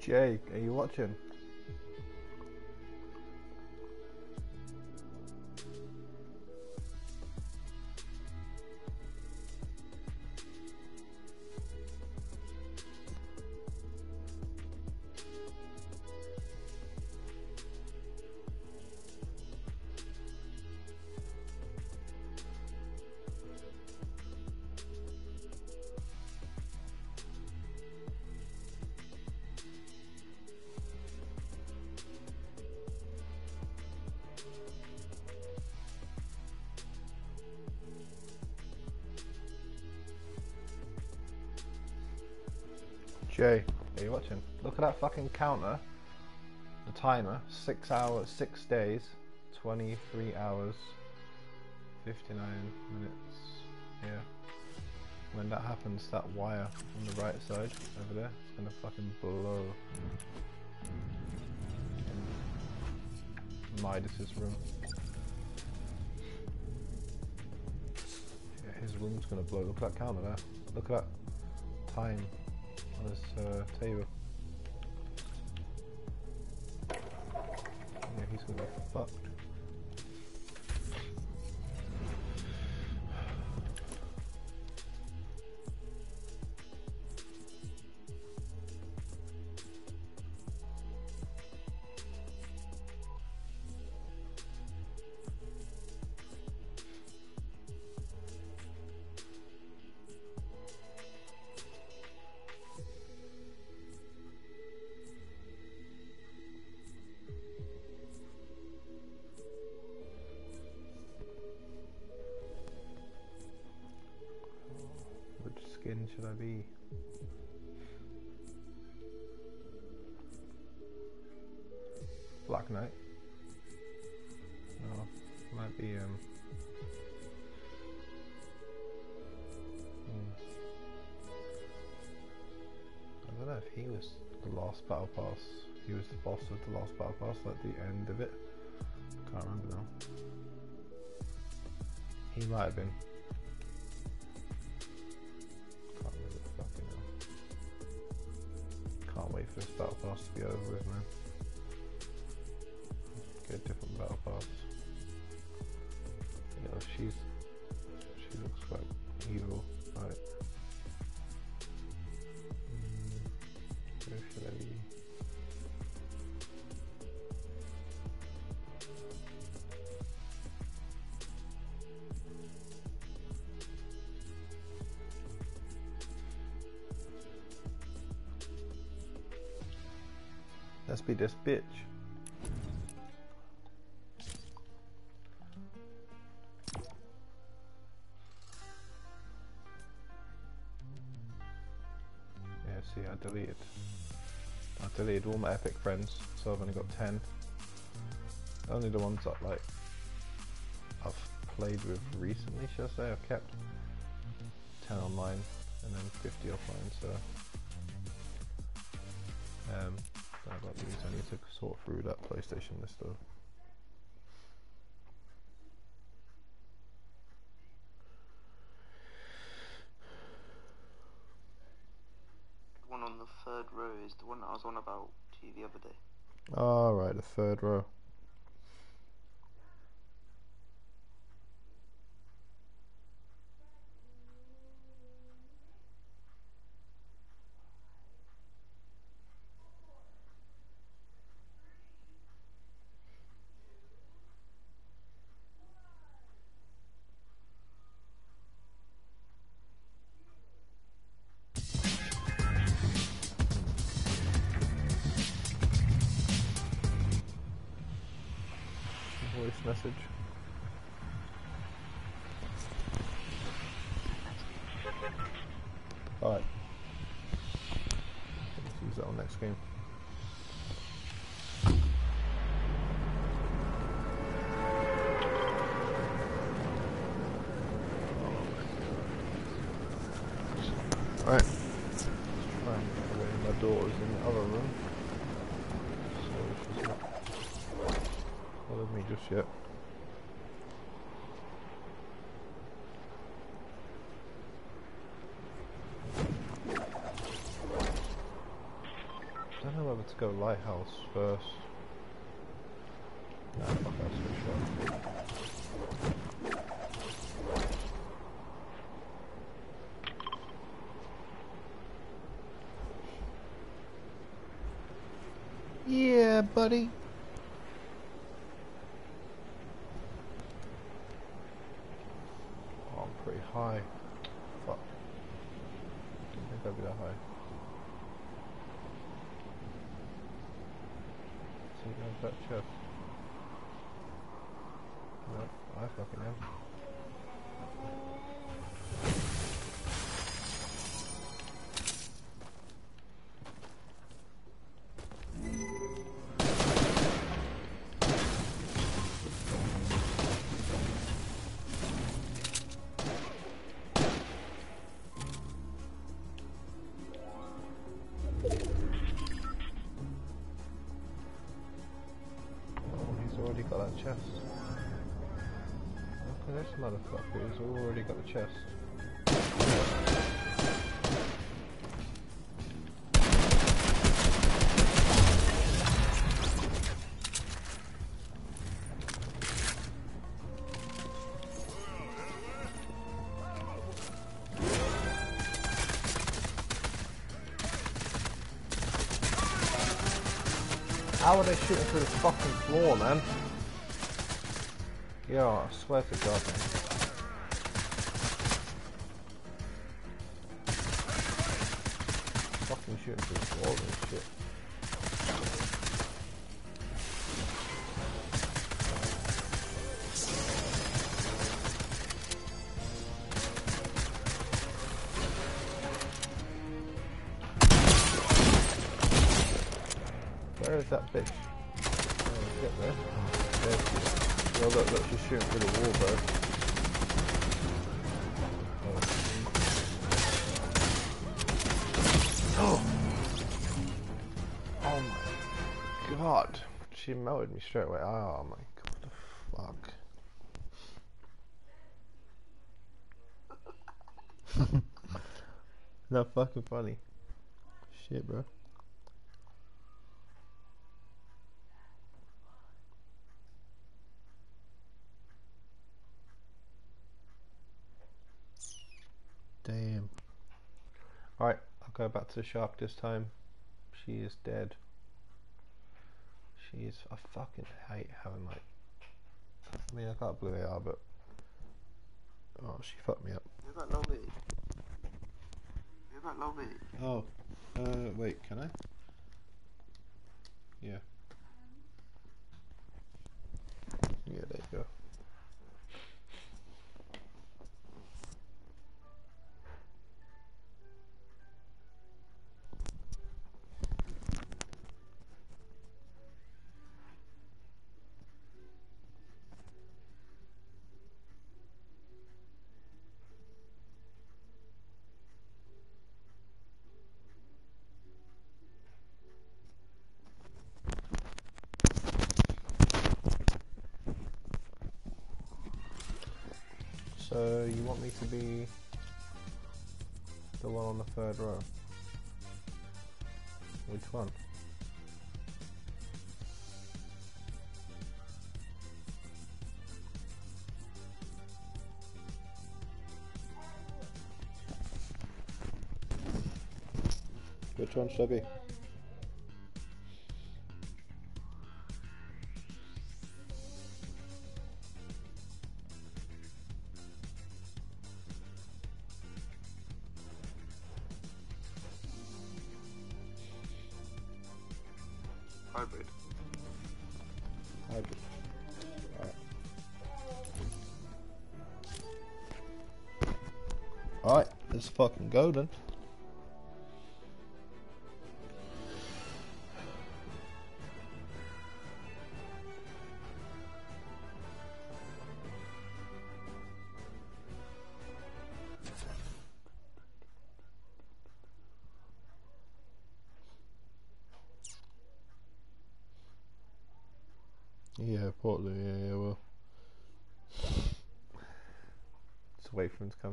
Jay, are you watching? That fucking counter. The timer. Six hours, six days, 23 hours, 59 minutes. Yeah. When that happens, that wire on the right side over there, it's gonna fucking blow. In Midas's room. Yeah, his room's gonna blow. Look at that counter there. Look at that time on his uh, table. He's gonna be fucked. Should I be? Black Knight? No, might be um. hmm. I don't know if he was the last battle pass. He was the boss of the last battle pass, like the end of it. Can't remember now. He might have been. To be over with, man. This bitch. Yeah, see, I deleted. I deleted all my epic friends, so I've only got 10. Only the ones that, like, I've played with recently, should I say. I've kept 10 online and then 50 offline, so. Um, about these, I need to sort through that PlayStation list though. The one on the third row is the one that I was on about to you the other day. Ah, Alright, the third row. Don't know Let's go lighthouse first. Nah, fuck. Yeah, buddy. Oh, I'm pretty high. Fuck. Didn't think I'd be that high. See, there's that chest. No, I fucking am. Look at this motherfucker, he's already got the chest. How are they shooting through the fucking floor, man? Yeah, I swear to God, man. Through the floor shit. Melted me straight away. Oh my god, the fuck. Not fucking funny. Shit, bro. Damn. Alright, I'll go back to the shark this time. She is dead. She is. I fucking hate having like. I mean, I got blue AR, but. Oh, she fucked me up. Low V? Who got low V? Oh. Uh, wait, can I? Yeah. Yeah, there you go. Want me to be the one on the third row? Which one? Which one should I be? Alright, let's fucking go then.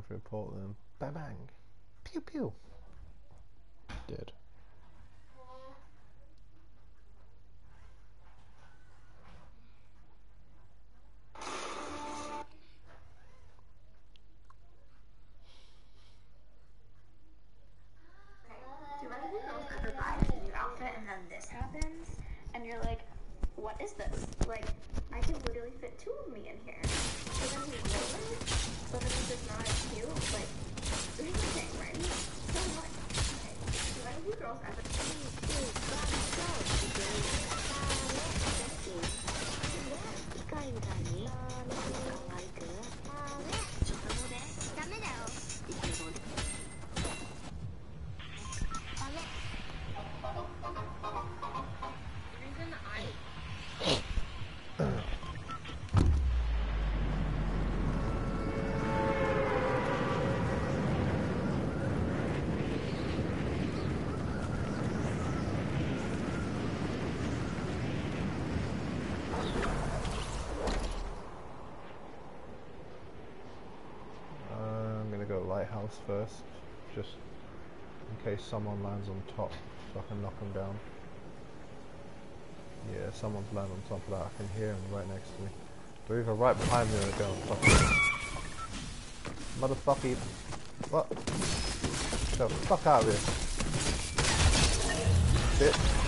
Through Portland. Bang bang. Pew pew. Lighthouse first, just in case someone lands on top, so I can knock them down. Yeah, someone's landed on top of that. I can hear him right next to me. They're either right behind me or they're going top of me. Motherfucker. What? Get the fuck out of here. Bitch.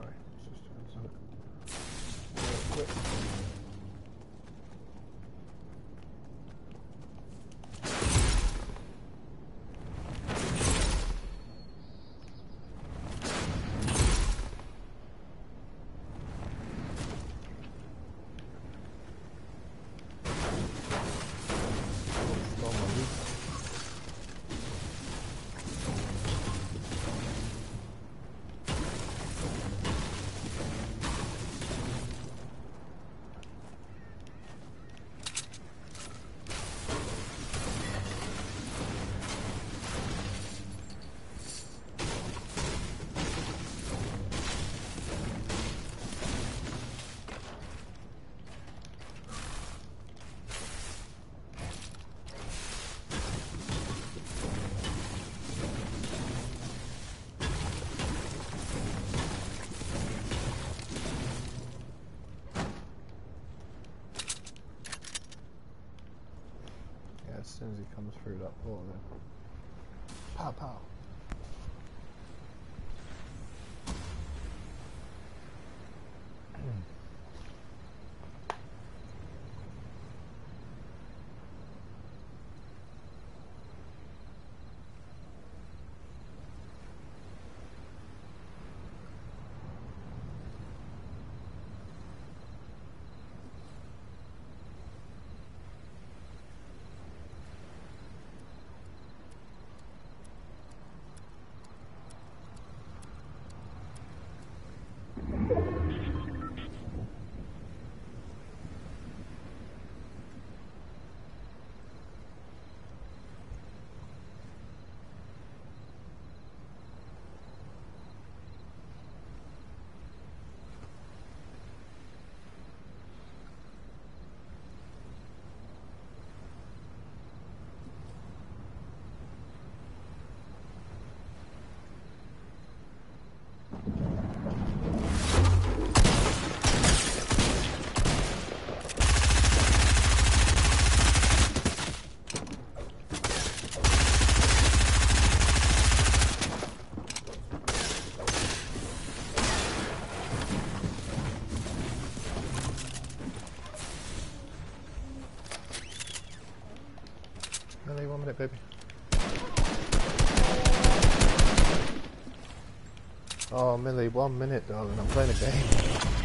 Sorry. Soon as he comes through that portal. Pow pow. Oh, Millie, one minute, darling. I'm playing a game.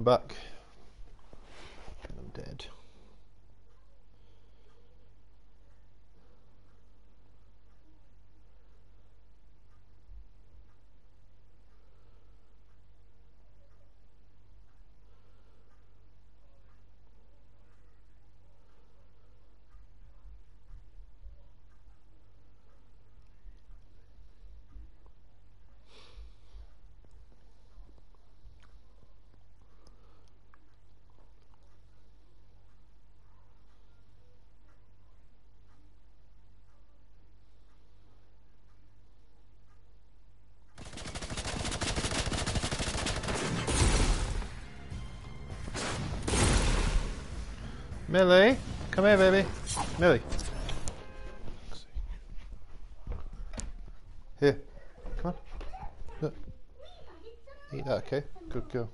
I'm back. And I'm dead. Millie, come here, baby. Millie. Here, come on. Look. Eat that, okay? Good girl.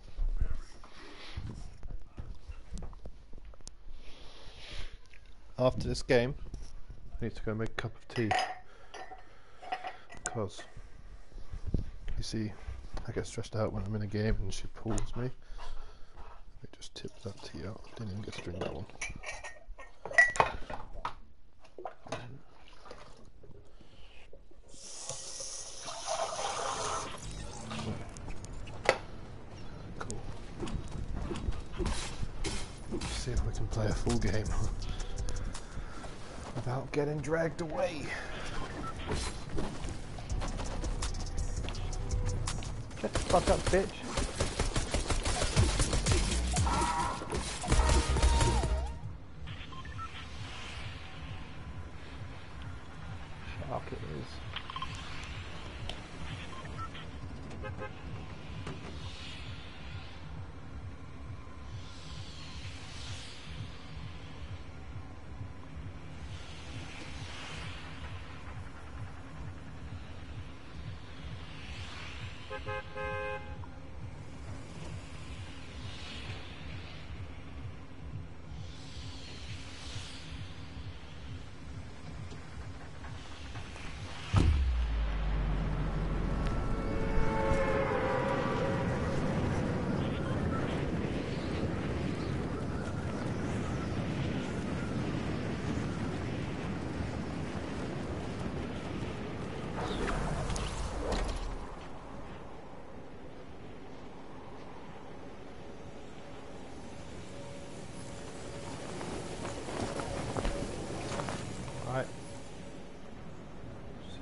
After this game, I need to go make a cup of tea. Because, you see, I get stressed out when I'm in a game and she pulls me. Me just tip that tea out. Didn't even get to drink that one. Cool. See if we can play a full game without getting dragged away. Shut the fuck up, bitch. Alright.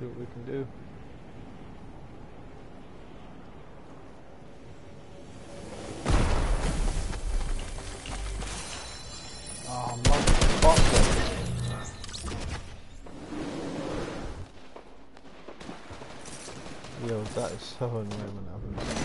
See what we can do. Oh, motherfucker. Yo, that is so annoying when it happens.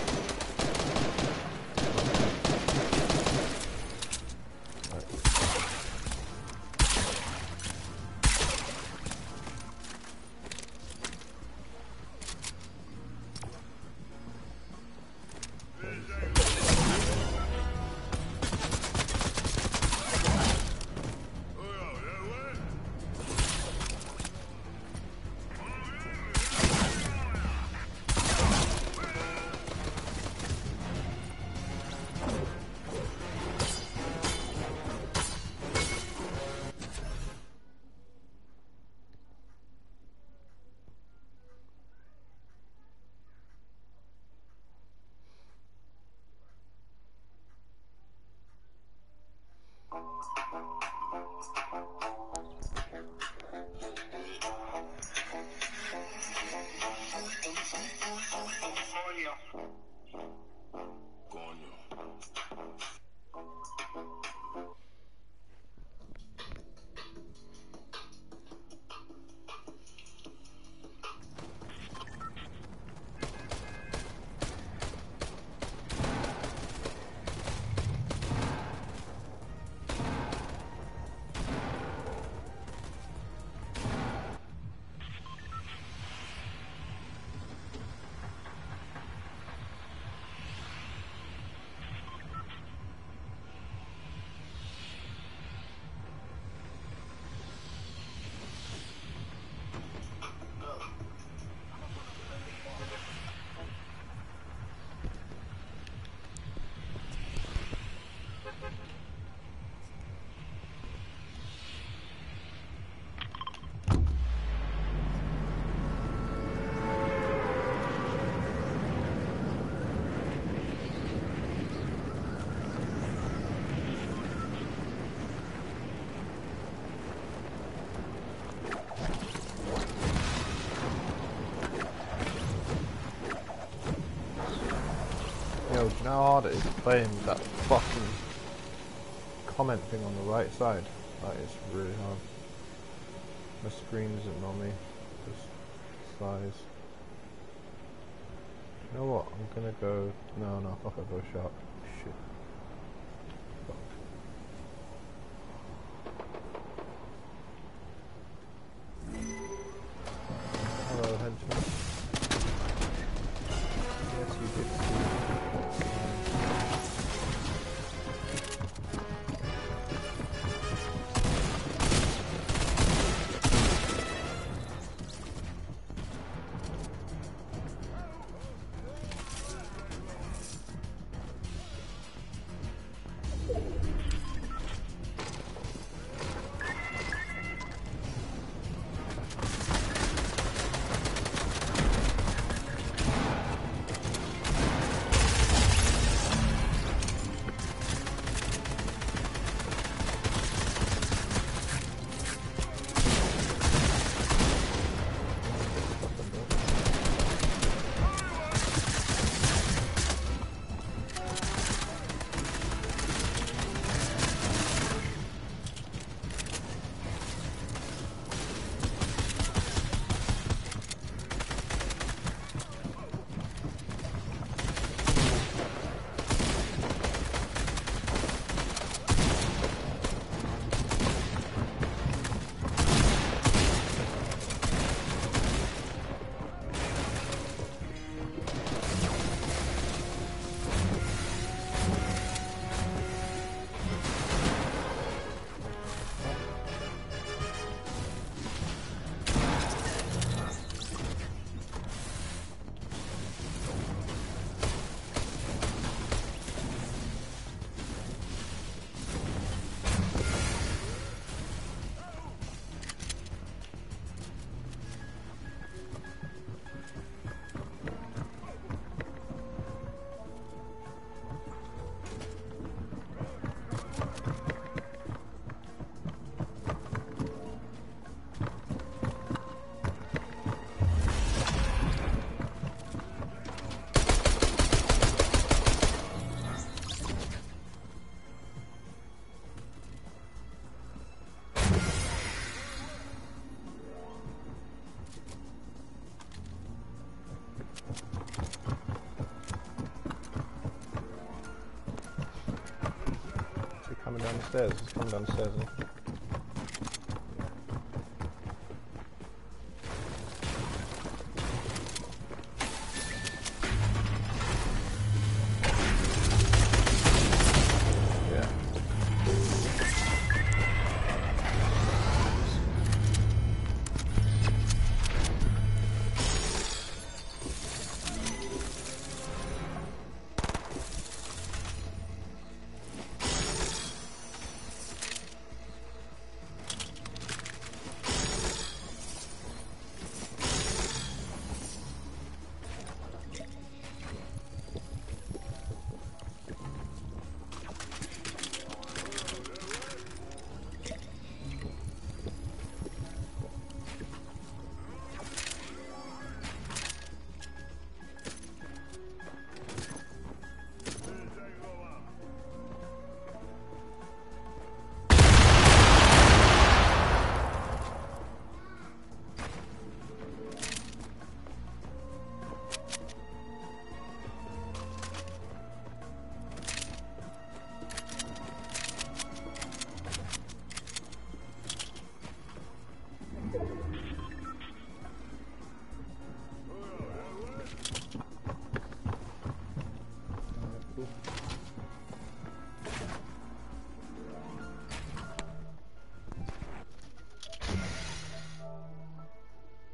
How hard it is playing with that fucking comment thing on the right side? That is really hard. My screen isn't on me, just size. You know what? I'm gonna go. No, no, fuck it, go sharp. Down the stairs. He's